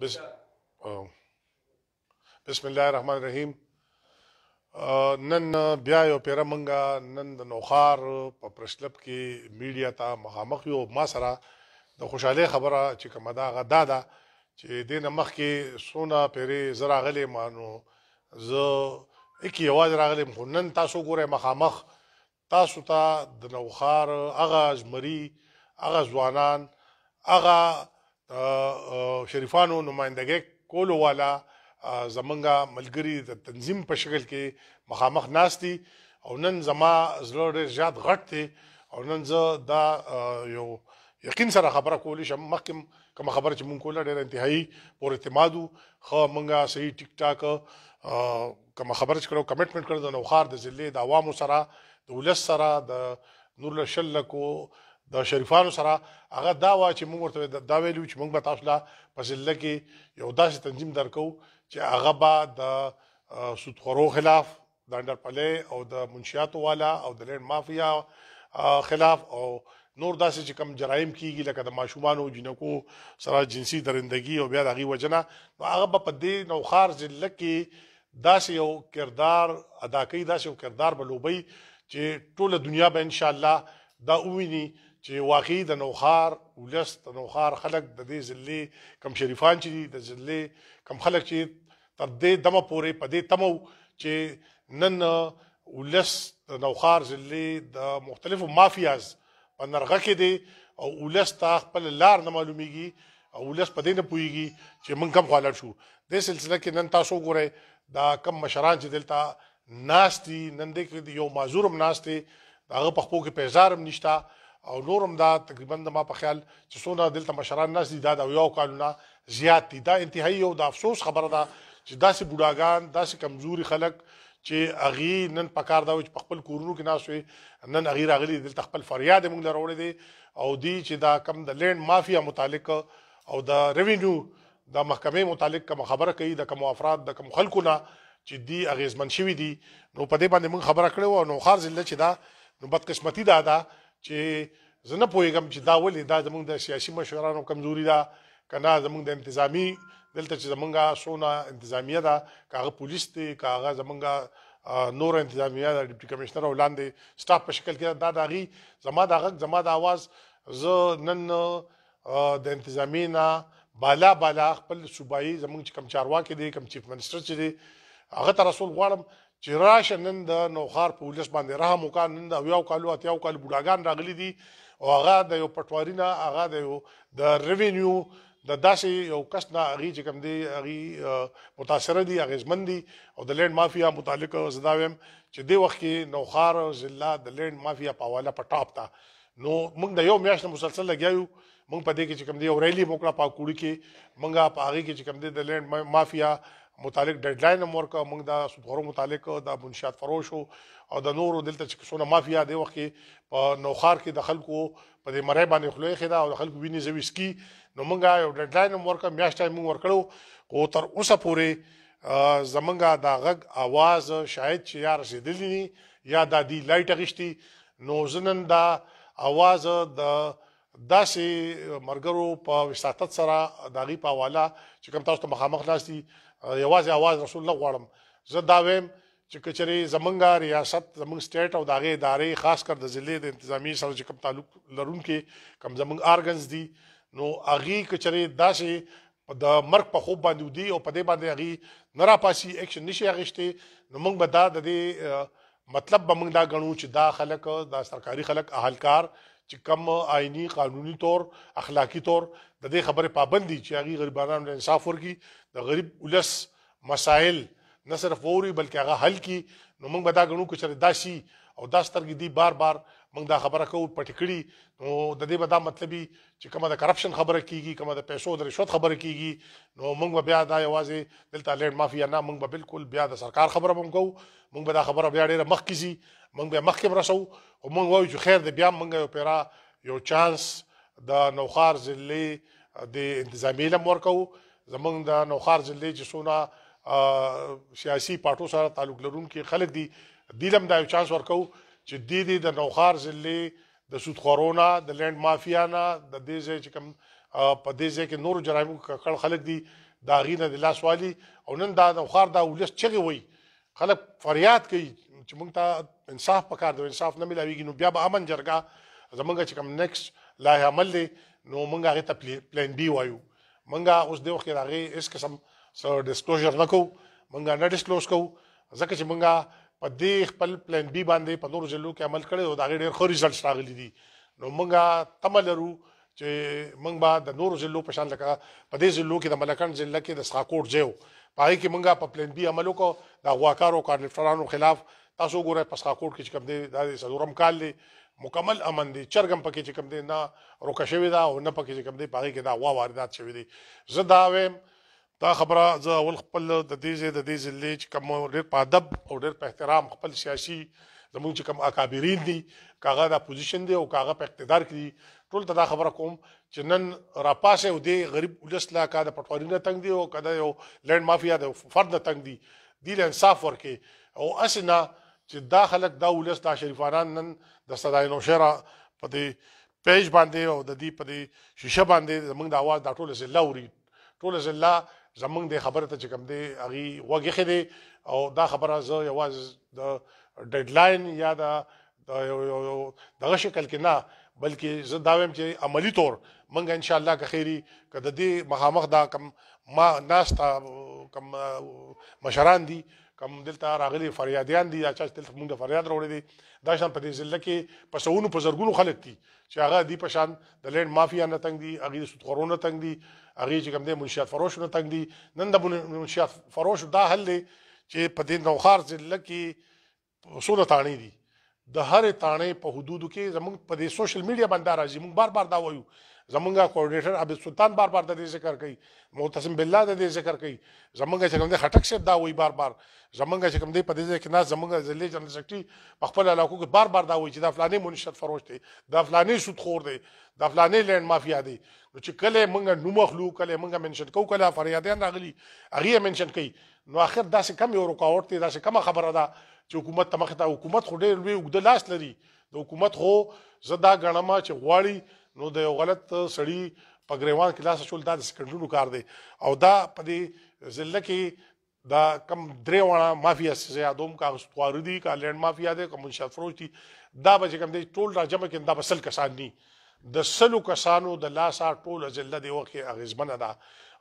بسم, بسم الله الرحمن الرحیم نن بیا یو پیره منګه نن د نوخار په پرشلپ کې میډیا ته مخامخ یو ما سره د خوشاله خبره چې کوم دا غدا ده چې د نمخ کې سونه پیری زرا غلې مانو زه اکی आवाज راغلی مخ نن تاسو ګوره مخامخ تاسو ته د نوښار هغه زمري، هغه ځوانان، هغه د شریفانو نمایندګۍ کولو والا زمونږ ملګري د تنظیم په شکل کې مخامخ ناست دي او نن زما زړه ډېر زیات غټ دی او نن زه دا یو یقین سره خبره کولی شم مخکې هم کومه خبره چې مونږ کوله ډېره انتهایي پوراعتماد وو ښه مونږ صحیح ټیک ټاک کومه خبره چې کړو کمټمنټ کړو د نوښار د ضلع د عوامو سره د ولس سره د نور له شل لکو د شریفانو سره هغه دا وا چې موږ ورته دا ویلو چې موږ به تاسو لا په ضلع کې یو داسې تنظیم درکو چې هغه به د سودخورو خلاف د انډرپلې او د منشیاتو والا او د لینډ مافیا خلاف او نور داسې چې کم جرایم کیږي لکه د ماشومان او جنکو سره جنسي درندګي او بیا د هغه وجنه نو هغه په دې نوخار ضلع کې داسې یو کردار ادا کوي داسې یو کردار بلوبي چې ټوله دنیا به ان شاء الله دا وویني چې واقعي د نوخار ولست د نوخار خلک د دې ضلع کم شریفان چې د ضلع کم خلک چې تر دې دمه پورې په دې تمه وو چې نن ولس د نوښار ضلع د مختلفو مافیاز په نرغه کې دی او ولس ته خپل لار نه معلومیږي او ولس په دې نه پوهیږي چې موږ کوم خواله شو د سلسله کې نن تاسو ګورئ دا کم مشران چې دلته ناست دي نن دې کې یو معذور هم ناست دی د هغه په خپو کې پیزار هم نشته او نور هم دا تقریبا د ما په خیال چې څونه دلته مشران ناست دي دا د یو کالونه زیات دي دا انتهایی یو د افسوس خبره ده چې داسې بوډاګان داسې کمزوري خلک چې اغي نن پکار دا چې خپل کورونو کې ناس وي نن اغي راغلي دلته خپل فریاد موږ لرولې دي او دی چې دا کم د لند مافیا متعلق او د ریوینیو د محکمې متعلق کومه خبره کوي د کومو افراد د کوم خلکو نه چې دی اغیزمن شوی دي نو په دې باندې موږ خبره کړې و نو خار ضلع چې دا نو بدقسمتي دا ده چې زنه پوهیږم چې دا ولې دا زموږ د سیاسي مشورانو کمزوري ده کنا زموږ د انتظامی دلته چې زمونږه سونه انتظامیه ده کاغه پولیس دی کاغه زمونږه نور انتظامیه ده ډیپټي کمشنر او لاندې سټاف په شکل کې دا داغي زما دا غږ زما دا आवाज زه نن د انتظامیې نه بالا بالا خپل صوبایي زمونږ چې کم چارواکي دي کم چیف منسټر چې دي هغه ته رسول غواړم چې راشه نن د نوخار په ولس باندې رحم وکړه نن د اویاو کالو اتیاو کالو بوډاګان راغلي دي او هغه د یو پټواري نه هغه د یو د ریوینیو د داسې یو کس نه هغه چې کوم دی هغه متاثر دي هغه ځمن دي او د لینډ مافیا متعلق زداویم چې د وخت کې نوخار ضلع د لینډ مافیا په حواله په ټاپ تا نو موږ د یو میاشت مسلسل لګیا یو موږ په دې کې چې کوم دی اورېلی موکړه په کوړی کې موږ په هغه کې چې کوم دی د لند مافیا متعلق ډیډلاین هم ورکړه موږ د سپورو متعلق د منشات فروش او د نورو دلته چې څونه مافیا دی وخت په نوخار کې د خلکو په دې مړی باندې خلوی خدا او د خلکو ویني زویسکی نو موږ یو ډیډلاین هم ورکړه میاشت موږ ورکړو او تر اوسه پورې زمونږه دا غږ اواز شاید چې یا رسیدلی نه یا دا دی لایټ اغشتي نو زنن دا اواز د داسې مرګرو په وساطت سره داغي په حواله چې کوم تاسو ته مخامخ ناشتي یوازې اواز رسول نه غواړم زه دا ویم چې کچري زمونږه ریاست زمونږ سټیټ او داغه ادارې خاص کر د ضلع د انتظامی سره چې کوم تعلق لرونکي کم زمونږ ارګنز دي نو اغي کچري داسې په د مرګ په خوب باندې ودي او په دې باندې هغوی نه راپاڅي اکشن نه شي اخیستی نو موږ به دا د دې مطلب به موږ دا ګڼو چې دا خلک دا سرکاري خلک اهلکار چې کم آئینی قانوني طور اخلاقي طور د دې خبرې پابند دي چې هغوی غریبانو ته انصاف ورکړي د غریب ولس مسائل نه صرف ووري بلکې هغه حل کړي نو موږ به دا ګڼو که چېرې دا شي او دا سترګې دي بار بار موږ دا خبره کوو پټې کړي نو د دې به دا مطلب وي چې کومه د کرپشن خبره کېږي کومه د پیسو د رشوت خبره کېږي نو موږ به بیا دا یوازې دلته لینډ مافیا نه موږ به بالکل بیا د سرکار خبره به هم کوو موږ به دا خبره بیا ډېره مخکې ځي موږ به یې مخکې هم رسوو خو موږ وایو چې خیر دی بیا هم موږ یو پیرا یو چانس د نوښار ضلعې د انتظامیې له هم ورکوو زمونږ د نوښار ضلع چې څونه سیاسي پارټو سره تعلق لرونکي خلک دي دیلم دا یو چانس ورکو چې د دې د نوښار ضلع د سود خورونه د لند مافیا نه د دې ځای چې کوم په دې ځای کې نور جرایمو ککړ خلک دي دا غینه د لاس والی او نن دا نوښار دا ولس چغي وای خلک فریاد کوي چې موږ ته انصاف پکار دی انصاف نه ملاويږي نو بیا به امن جرګه زمونږ چې کوم نیکسټ لایحه عمل دی نو موږ هغه ته پلان بي وایو مونږ اوس دې وخت کې د هغې هېڅ قسم څه ډسکلوژر نه کوو، مونږ نه ډسکلوز کوو، ځکه چې مونږ په دې خپل پلان بي باندې په نورو ضلعو کې عمل کړی او د هغې ډېر ښه ریزلټس راغلي دي، نو مونږ تمه لرو چې مونږ به د نورو ضلعو په شان لکه په دې ضلعو کې د ملکنډ ضلعه کې د سخاکوټ ځای و، په هغې کې مونږ په پلان بي عمل وکړ، د اغواکارو او کارلفټرانو خلاف تاسو ګورئ په سقاکوټ کې چې کوم دی دا د څلورم کال دی مکمل امن دی چرګ هم پکې چې کوم دی نه روکه شوې ده او نه پکې چې کوم دی په هغې کې دا غوا واردات شوې دی زه دا وایم دا خبره زه اول خپل د دې ځای د دې ضلعې چې کوم ډېر په ادب او ډېر په احترام خپل سیاسي زمونږ چې کوم اکابرین دي که هغه د اپوزیشن دی او که هغه په اقتدار کې دي ټول ته دا خبره کوم چې نن راپاسه او دې غریب ولس لا کا د پټواري نه تنګ دی او که د یو لینډ مافیا د فرد نه تنګ دی دی له انصاف ورکې او اسې نه چې دا خلک دا ولس دا شریفانان نن د صدای نوشهره په دې پیج باندې او د دې په دې شیشه باندې زمونږ د आवाज دا ټول ضلع اوري ټول ضلع زمونږ د خبره ته چې کوم دی هغه وګخې دی او دا خبره زه یوازې د ډیډلاین یا د دا یو یو یو دغه شکل کې نه بلکې زه دا وایم چې عملی طور منګ ان شاء الله که خیری که د دې مخامخ دا کم ما ناس تا کم مشران دي کم دلته راغلي فریادیان دي یا چې دلته موږ فریاد راوړي دي دا شان په دې ضلع کې په سونو په زرګونو خلک دي چې هغه دی په شان د لینډ مافیا نه تنګ دي هغه سود خورونه تنګ دي هغه چې کوم دې منشيات فروش نه تنګ دي نن د منشيات فروش دا حل دی چې په دې نوخار ضلع کې څونه تاڼې دي د هرې تاڼې په حدودو کې زمونږ په دې سوشل میډیا باندې دا راځي مونږ بار بار دا وایو زمونږ کوارډینیټر عابد سلطان بار بار د دې ذکر کوي معتصم بالله د دې ذکر کوي زمونږ چې کوم د خټک صاحب دا وایي بار بار زمونږ چې کوم دی په دې ځای کې ناس زمونږ ضلع جنرال سیکرټري په خپل علاقو کې بار بار دا وایي چې دا فلانې منشت فروش دی دا فلانې سود خور دی دا فلانې لینډ مافیا دی نو چې کله مونږ نوم اخلو کله مونږ منشن کوو کله فریادیان راغلي هغه منشن کوي نو اخر داسې کم یو رکاوټ دی داسې کمه خبره ده چې حکومت ته مخ ته حکومت خو ډېر لوی وګد لاس لري د حکومت خو زدا غنما چې غواړي نو د یو غلط سړی په غریوان کې لاس شول دا د سکندونو کار دی او دا په دې ضلع کې دا کم درې وړه مافیا سزا یادوم کا استوار دي کا لند مافیا دي کوم شفروش دي دا به کوم دي ټول راجمه کې دا بسل کسان دي د سلو کسانو د لاسه ټوله ضلعه دې وخت کې اغېزمنه ده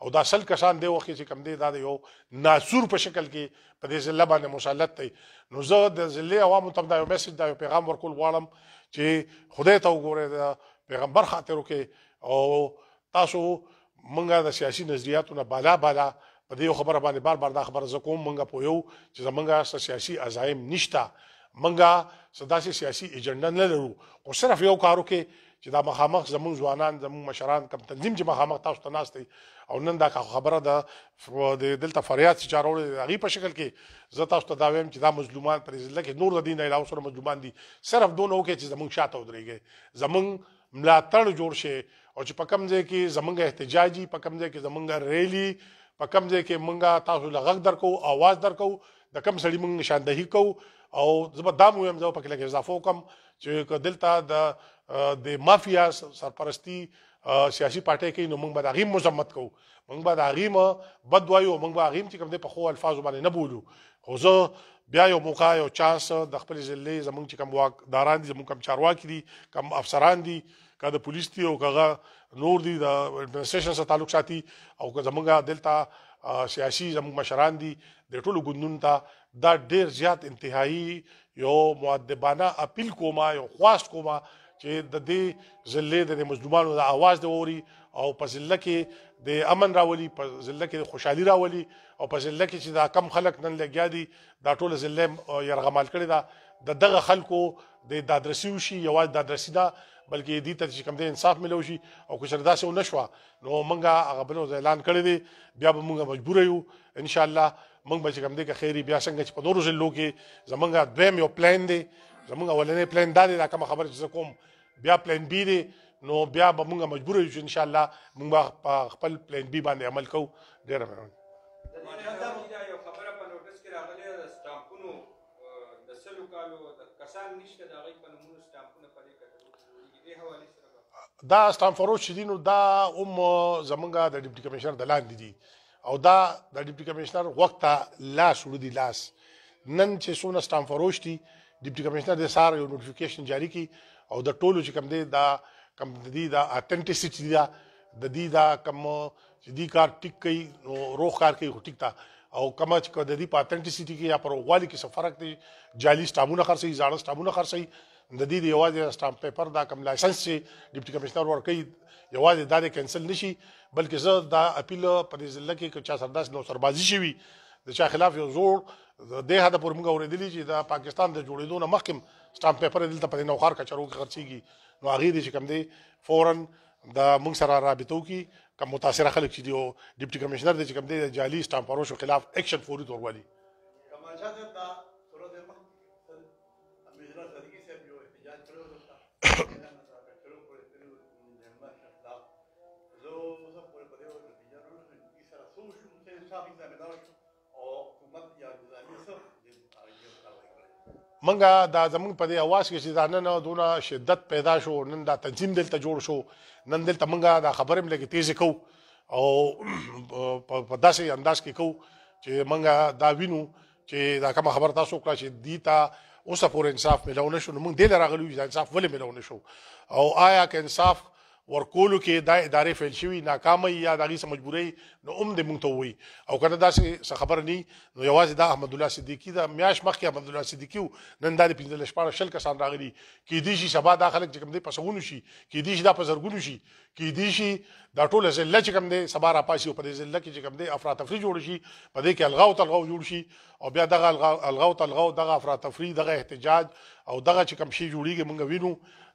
او دا سل کسان دې وخت کې چې کوم دی دا د یو ناسور په شکل کې په دې ضلعه باندې مسلط دی نو زه د ضلعې عوامو ته دا یو میسج دا یو پیغام ورکول غواړم چې خدای ته وګورئ د پیغمبر خاطر وکړئ او تاسو مونږ د سیاسي نظریاتو نه بالا بالا په دې یو خبره باندې بار بار دا خبره زه کوم مونږ پوه یو چې زمونږ څه سیاسي عزایم نشته مونږ څه داسې سیاسي ایجنډا نه لرو خو صرف یو کارو کې چې دا مخامخ زمونږ ځوانان زمونږ مشران کم تنظیم چې مخامخ تاسو ته ناست او نن دا خبره ده د دلته فریاد چې چارول هغه په شکل کې زه تاسو ته دا وایم چې دا مظلومان پر ځل کې نور د دین علاوه سره مظلومان دي صرف دونه وکړي چې زمونږ شاته ودرېږي زمونږ ملاتړ جوړ شي او چې په کوم ځای کې زمونږ احتجاجي په کوم ځای کې زمونږ ریلی په کوم ځای کې مونږه تاسو لغږ درکو आवाज درکو د کم سړی مونږ نشاندهي کو او زه به دا مو هم زه په کې لګ اضافه کوم چې دلته د د مافیا سرپرستی سیاسي پارټي کې نو مونږ به د غیم مذمت کوو موږ به د هغې مه بد وایو موږ به هغې چې کوم دی په ښو الفاظو باندې نه بولو خو زه بیا یو موقع یو چانس د خپل ضلع زمونږ چې کوم واکداران دي زمونږ کوم چارواکي دي کوم افسران دي که د پولیس دي او کغه نور دي د اډمنسټریشن سره تعلق ساتي او که زمونږ دلته سیاسي زمونږ مشران دي د ټولو ګوندونو ته دا ډیر زیات انتهایی یو مؤدبانه اپیل کوم یو خواست کوم چې د دې ضلع د مظلومانو د اواز د ووري او په ضلع کې د امن راولي په ضلع کې د خوشحالي راولي او په ضلع کې چې دا کم خلک نن لګیا دي دا ټول ضلع يرغمال کړي دا د دغه خلکو د دادرسي وشي یوازې دادرسي نه بلکې دې ته چې کوم د انصاف ملو شي او که شردا سه نشوا نو مونږه هغه بل اعلان کړی دی بیا به مونږه مجبور یو ان شاء الله موږ به چې کوم دی که خیری بیا څنګه چې په نورو ضلعو کې زمونږ دویم یو پلان دی زمونږ اولنې پلان دا دی دا کوم خبره چې کوم بیا پلان بی دی نو بیا به موږ مجبور یو چې ان شاء الله موږ خپل پلان بی باندې عمل کوو ډیر مننه دا سټام فروش دي نو دا هم زمونږ د ډیپټي کمشنر د لاندې دي او دا د ډیپټي کمشنر وخت ته لاس وړو دي لاس نن چې سونه سټام فروش دي ډیپټي کمشنر د سار یو نوټیفیکیشن جاری کی او د ټولو چې کم دی دا کم دی دا اتنټیسټی دا د دې دا کم چې دی کار ټیک کوي نو روخ کار کوي ټیک تا او کم چې د دې په اتنټیسټی کې یا پر غوالي کې څه فرق دی جعلی سټامونه خرڅي زاړه سټامونه خرڅي د دې د یوازې سټامپ پیپر دا کوم لایسنس چې ډیپټي کمشنر ورکړي یوازې دا د کینسل نشي بلکې زه دا اپیل په دې ضلع کې که چا سرداس نو سربازي شي وي د چا خلاف یو زوړ د هدا پر موږ اورېدلی چې دا پاکستان د جوړېدو نه مخکې سټامپ پیپر دلته په نوخار کچرو کې خرڅيږي نو هغه دې چې کم دی فورن د موږ سره رابطو کې کم متاثر خلک چې دی او ډیپټي کمشنر دې چې کم دی د جعلي سټامپ پروشو خلاف اکشن فوري تور والی منګه دا زمونږ په دې اواز کې چې دا نن دونه شدت پیدا شو نن دا تنظیم دلته جوړ شو نن دلته منګه دا خبرې ملګری تیزه کو او په داسې انداز کې کو چې منګه دا وینو چې دا کوم خبر تاسو وکړه چې دیتا اوسه پور انصاف ملو نشو نو موږ دې لراغلو چې انصاف ولې ملو نشو او آیا که انصاف ورکولو کې دا ادارې فیل شوی ناکامه یا دغه سم مجبوري نو اوم دې مونږ ته وي او کله دا څه خبر ني نو یوازې دا احمد الله صدیقي دا میاش مخکې احمد الله صدیقي نن دا 15 شپاره شل کسان راغلي کې دي شي سبا دا خلک چې کوم دې پسونو شي کې دي شي دا پسرګونو شي کې دي شي دا ټول ضلع چې کوم دی سبا را پاسي او په دې ضلع کې چې کوم دی افراتفری جوړ شي په دې کې الغاو تلغاو جوړ شي او بیا دغه الغاو تلغاو دغه افراتفری دغه احتجاج او دغه چې کوم شي جوړیږي مونږ وینو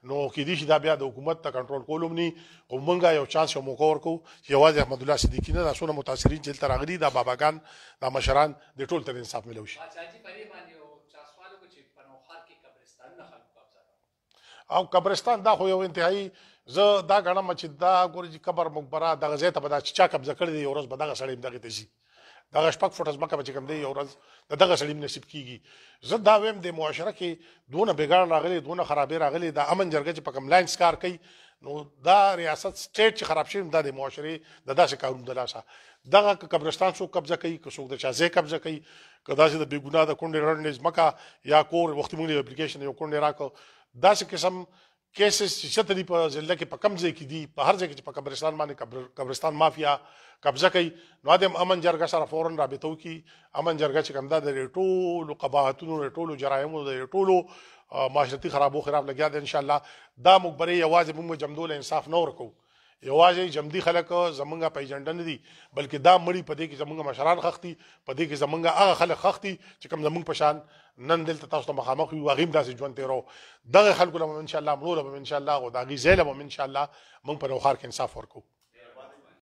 نو کې دي شي دا بیا د حکومت ته کنټرول کولم ني او مونږه یو چانس یو موقع ورکو چې یوازې احمد الله صدیقی نه لاسونه متاثرین چې تر اغلی دا باباګان دا مشران د ټول تر انصاف ملو شي او قبرستان دا خو یو انتهایی زه دا غنم چې دا ګورې چې قبر مقبره دغه ځای ته به دا چې چا قبضه کړی دی یو ورځ به دغه سړی هم دغه ته شي دغه شپږ فوټه ځمکه به چې کوم دی یو ورځ د دغه سړی نصیب کیږي زه دا ویم د معاشره کې دونه بګاړ راغلی دونه خرابې راغلی د امن جرګه چې په کوم لاینس کار کوي نو دا ریاست سټیټ چې خراب شي دا د معاشري د داسې کارونو د لاسه دغه قبرستان څوک قبضه کوي که څوک د چا ځای قبضه کوي که داسې د بې ګناه د کونډې رڼې ځمکه یا کور وخت موږ اپلیکیشن یو کونډې راکړو داسې قسم کیسز چې چته دی په ضلع کې په کم ځای کې دي په هر ځای کې چې په قبرستان باندې قبرستان مافیا قبضه کوي نو د امن جرګه سره فورا رابطه وکړي امن جرګه چې کوم دا د ټولو قباحتونو ټولو جرایمو د ټولو معاشرتي خرابو خراب لګیا دي ان شاء الله دا مخبري یوازې موږ جمدول انصاف نه ورکوو یوازې جمدي خلک زمونږ په ایجنډا نه دي بلکې دا مړي په دې کې زمونږ مشران خښ دي په دې کې زمونږ هغه خلک خښ دي چې کوم زمونږ په شان نن دلته تاسو ته مخامخ یو غیم داسې ژوند تیرو دغه خلکو له ان شاء الله مړو له ان شاء الله او داغي زیله به ان شاء الله مونږ په نوخار کې انصاف ورکو